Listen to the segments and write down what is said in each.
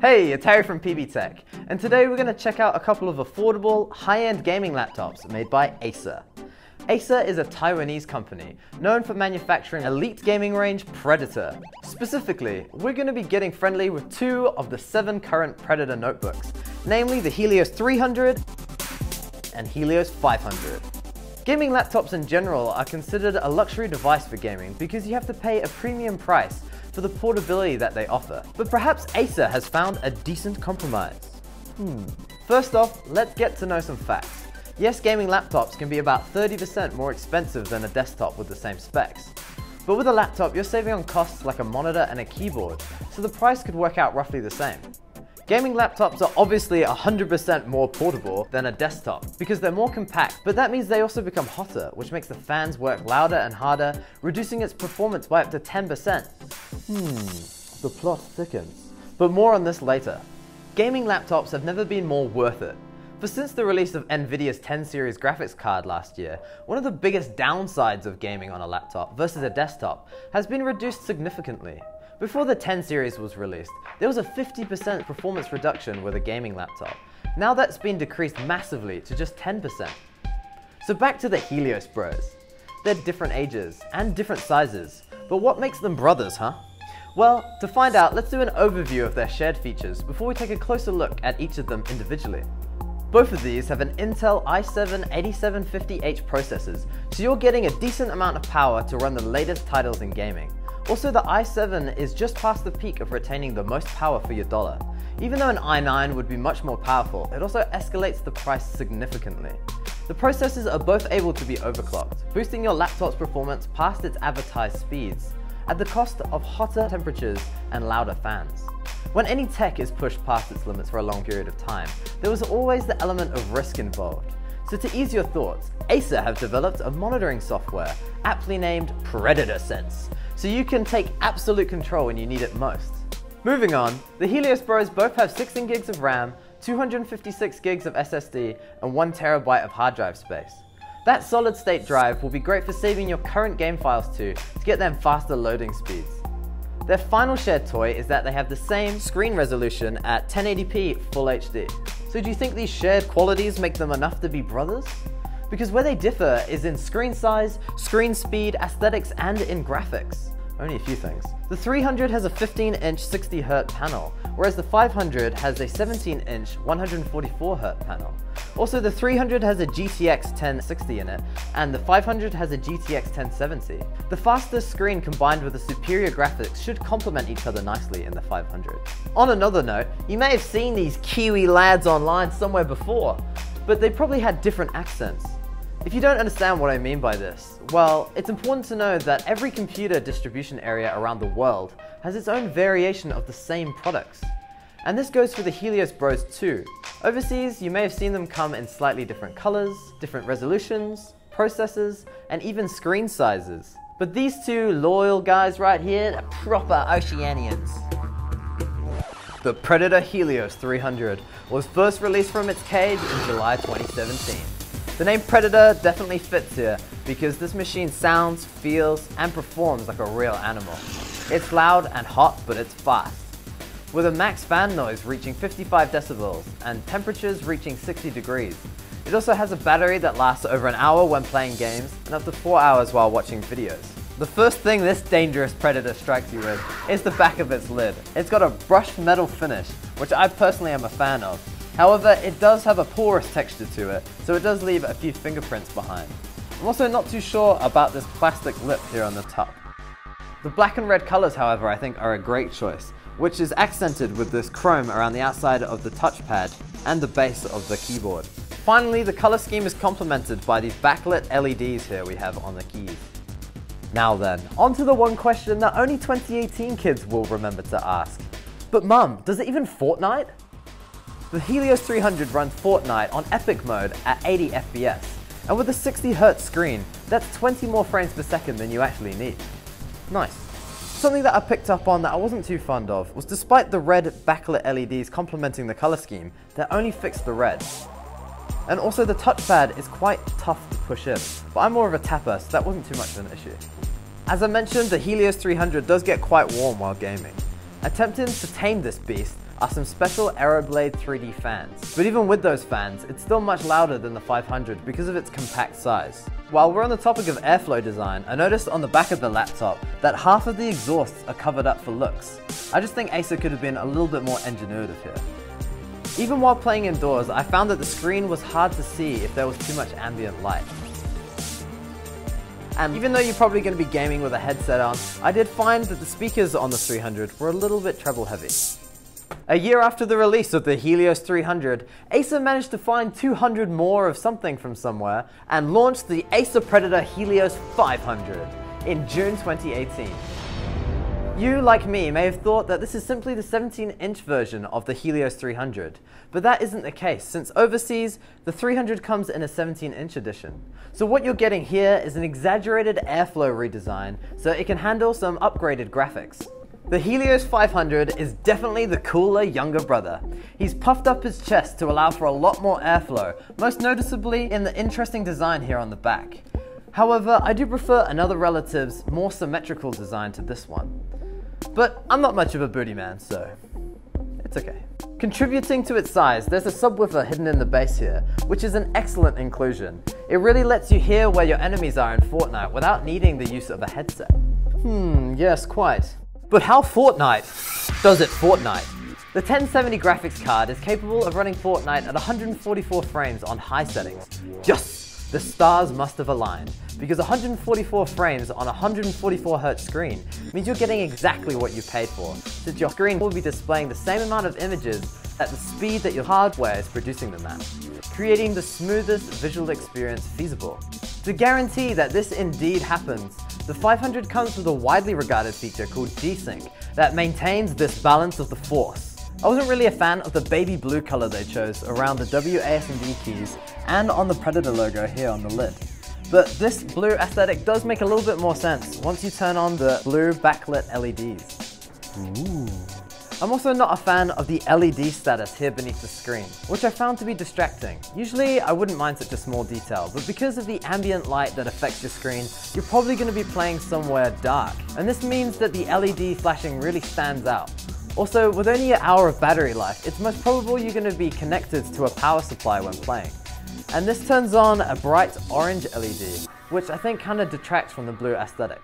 Hey, it's Harry from PB Tech, and today we're going to check out a couple of affordable, high-end gaming laptops made by Acer. Acer is a Taiwanese company known for manufacturing elite gaming range Predator. Specifically, we're going to be getting friendly with two of the seven current Predator notebooks, namely the Helios 300 and Helios 500. Gaming laptops in general are considered a luxury device for gaming because you have to pay a premium price for the portability that they offer. But perhaps Acer has found a decent compromise. Hmm. First off, let's get to know some facts. Yes, gaming laptops can be about 30% more expensive than a desktop with the same specs. But with a laptop, you're saving on costs like a monitor and a keyboard, so the price could work out roughly the same. Gaming laptops are obviously 100% more portable than a desktop because they're more compact, but that means they also become hotter, which makes the fans work louder and harder, reducing its performance by up to 10%. Hmm, the plot thickens. But more on this later. Gaming laptops have never been more worth it. For since the release of Nvidia's 10 series graphics card last year, one of the biggest downsides of gaming on a laptop versus a desktop has been reduced significantly. Before the 10 series was released, there was a 50% performance reduction with a gaming laptop. Now that's been decreased massively to just 10%. So back to the Helios Bros. They're different ages and different sizes, but what makes them brothers, huh? Well, to find out, let's do an overview of their shared features before we take a closer look at each of them individually. Both of these have an Intel i7-8750H processors, so you're getting a decent amount of power to run the latest titles in gaming. Also, the i7 is just past the peak of retaining the most power for your dollar. Even though an i9 would be much more powerful, it also escalates the price significantly. The processors are both able to be overclocked, boosting your laptop's performance past its advertised speeds, at the cost of hotter temperatures and louder fans. When any tech is pushed past its limits for a long period of time, there was always the element of risk involved. So to ease your thoughts, Acer have developed a monitoring software, aptly named Predator Sense, so you can take absolute control when you need it most. Moving on, the Helios Bros both have 16 gigs of RAM, 256 gigs of SSD, and 1 terabyte of hard drive space. That solid state drive will be great for saving your current game files to, to get them faster loading speeds. Their final shared toy is that they have the same screen resolution at 1080p Full HD. So do you think these shared qualities make them enough to be brothers? Because where they differ is in screen size, screen speed, aesthetics, and in graphics. Only a few things. The 300 has a 15-inch 60Hz panel, whereas the 500 has a 17-inch 144Hz panel. Also, the 300 has a GTX 1060 in it, and the 500 has a GTX 1070. The faster screen combined with the superior graphics should complement each other nicely in the 500. On another note, you may have seen these Kiwi lads online somewhere before, but they probably had different accents. If you don't understand what I mean by this, well, it's important to know that every computer distribution area around the world has its own variation of the same products. And this goes for the Helios Bros too. Overseas, you may have seen them come in slightly different colors, different resolutions, processors, and even screen sizes. But these two loyal guys right here are proper Oceanians. The Predator Helios 300 was first released from its cage in July 2017. The name Predator definitely fits here because this machine sounds, feels, and performs like a real animal. It's loud and hot, but it's fast. With a max fan noise reaching 55 decibels and temperatures reaching 60 degrees. It also has a battery that lasts over an hour when playing games and up to 4 hours while watching videos. The first thing this dangerous Predator strikes you with is the back of its lid. It's got a brushed metal finish, which I personally am a fan of, However, it does have a porous texture to it, so it does leave a few fingerprints behind. I'm also not too sure about this plastic lip here on the top. The black and red colors, however, I think are a great choice, which is accented with this chrome around the outside of the touchpad and the base of the keyboard. Finally, the color scheme is complemented by these backlit LEDs here we have on the keys. Now then, on to the one question that only 2018 kids will remember to ask. But mum, does it even Fortnite? The Helios 300 runs Fortnite on Epic mode at 80 FPS, and with a 60Hz screen, that's 20 more frames per second than you actually need. Nice. Something that I picked up on that I wasn't too fond of was despite the red backlit LEDs complementing the color scheme, they only fixed the red. And also the touchpad is quite tough to push in, but I'm more of a tapper so that wasn't too much of an issue. As I mentioned, the Helios 300 does get quite warm while gaming. Attempting to tame this beast are some special Aeroblade 3D fans. But even with those fans, it's still much louder than the 500 because of its compact size. While we're on the topic of airflow design, I noticed on the back of the laptop that half of the exhausts are covered up for looks. I just think Acer could have been a little bit more ingenuitive here. Even while playing indoors, I found that the screen was hard to see if there was too much ambient light. And even though you're probably going to be gaming with a headset on, I did find that the speakers on the 300 were a little bit treble heavy. A year after the release of the Helios 300, Acer managed to find 200 more of something from somewhere and launched the Acer Predator Helios 500 in June 2018. You, like me, may have thought that this is simply the 17-inch version of the Helios 300, but that isn't the case, since overseas, the 300 comes in a 17-inch edition. So what you're getting here is an exaggerated airflow redesign, so it can handle some upgraded graphics. The Helios 500 is definitely the cooler younger brother. He's puffed up his chest to allow for a lot more airflow, most noticeably in the interesting design here on the back. However, I do prefer another relative's more symmetrical design to this one. But I'm not much of a booty man, so it's okay. Contributing to its size, there's a subwoofer hidden in the base here, which is an excellent inclusion. It really lets you hear where your enemies are in Fortnite without needing the use of a headset. Hmm, yes, quite. But how Fortnite does it Fortnite? The 1070 graphics card is capable of running Fortnite at 144 frames on high settings. Yes! The stars must have aligned, because 144 frames on a 144 Hz screen means you're getting exactly what you paid for, since your screen will be displaying the same amount of images at the speed that your hardware is producing them at, creating the smoothest visual experience feasible. To guarantee that this indeed happens, the 500 comes with a widely regarded feature called G-Sync that maintains this balance of the force. I wasn't really a fan of the baby blue color they chose around the WASD keys and on the Predator logo here on the lid. But this blue aesthetic does make a little bit more sense once you turn on the blue backlit LEDs. Ooh. I'm also not a fan of the LED status here beneath the screen, which I found to be distracting. Usually I wouldn't mind such a small detail, but because of the ambient light that affects your screen, you're probably going to be playing somewhere dark. And this means that the LED flashing really stands out. Also, with only an hour of battery life, it's most probable you're going to be connected to a power supply when playing. And this turns on a bright orange LED, which I think kind of detracts from the blue aesthetic.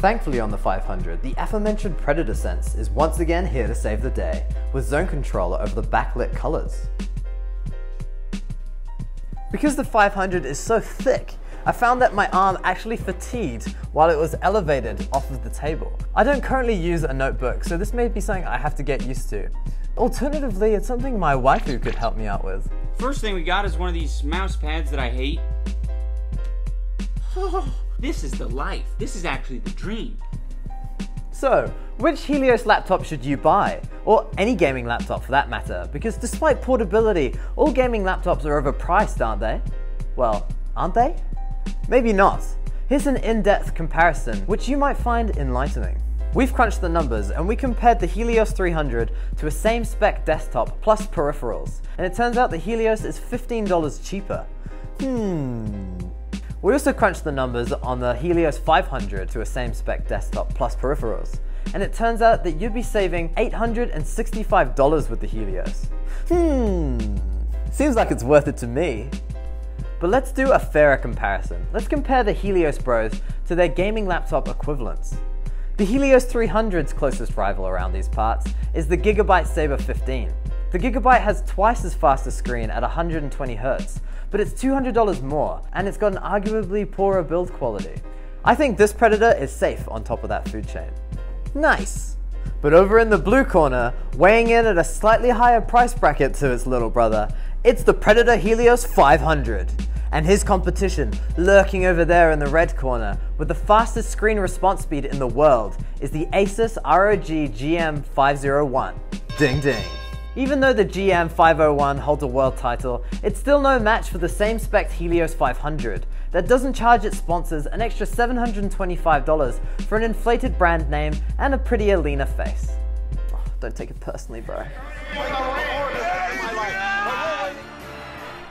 Thankfully on the 500, the aforementioned Predator Sense is once again here to save the day, with zone control over the backlit colors. Because the 500 is so thick, I found that my arm actually fatigued while it was elevated off of the table. I don't currently use a notebook, so this may be something I have to get used to. Alternatively, it's something my waifu could help me out with. First thing we got is one of these mouse pads that I hate. this is the life. This is actually the dream. So, which Helios laptop should you buy? Or any gaming laptop for that matter, because despite portability, all gaming laptops are overpriced, aren't they? Well, aren't they? Maybe not. Here's an in-depth comparison, which you might find enlightening. We've crunched the numbers and we compared the Helios 300 to a same spec desktop plus peripherals, and it turns out the Helios is $15 cheaper. Hmm. We also crunched the numbers on the Helios 500 to a same spec desktop plus peripherals, and it turns out that you'd be saving $865 with the Helios. Hmm. Seems like it's worth it to me. But let's do a fairer comparison. Let's compare the Helios Bros to their gaming laptop equivalents. The Helios 300's closest rival around these parts is the Gigabyte Sabre 15. The Gigabyte has twice as fast a screen at 120Hz, but it's $200 more, and it's got an arguably poorer build quality. I think this Predator is safe on top of that food chain. Nice! But over in the blue corner, weighing in at a slightly higher price bracket to its little brother, it's the Predator Helios 500 and his competition, lurking over there in the red corner, with the fastest screen response speed in the world, is the Asus ROG GM501. Ding ding. Even though the GM501 holds a world title, it's still no match for the same spec Helios 500 that doesn't charge its sponsors an extra $725 for an inflated brand name and a prettier leaner face. Oh, don't take it personally, bro.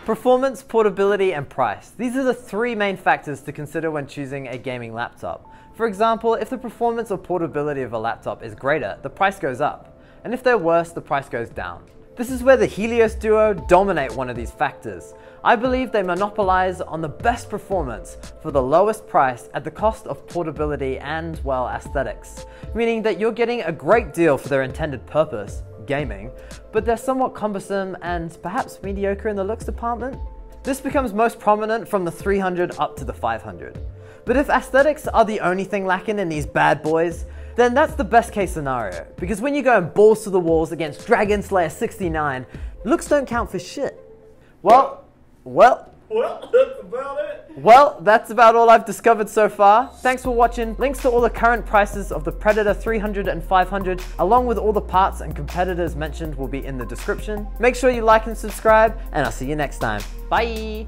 Performance, portability, and price. These are the three main factors to consider when choosing a gaming laptop. For example, if the performance or portability of a laptop is greater, the price goes up. And if they're worse, the price goes down. This is where the Helios Duo dominate one of these factors. I believe they monopolize on the best performance for the lowest price at the cost of portability and, well, aesthetics. Meaning that you're getting a great deal for their intended purpose, gaming, but they're somewhat cumbersome and perhaps mediocre in the looks department. This becomes most prominent from the 300 up to the 500. But if aesthetics are the only thing lacking in these bad boys, then that's the best case scenario. Because when you go and balls to the walls against Dragon Slayer 69, looks don't count for shit. Well, well, Well, that's about it. well, that's about all I've discovered so far. Thanks for watching. Links to all the current prices of the Predator 300 and 500, along with all the parts and competitors mentioned, will be in the description. Make sure you like and subscribe, and I'll see you next time. Bye!